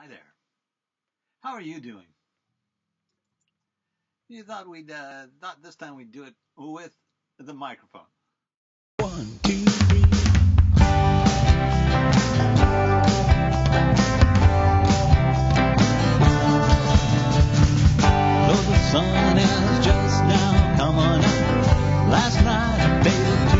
Hi there. How are you doing? You thought we'd uh, thought this time we'd do it with the microphone. One, two, three. Though the sun has just now come up. Last night I made it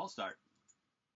I'll start.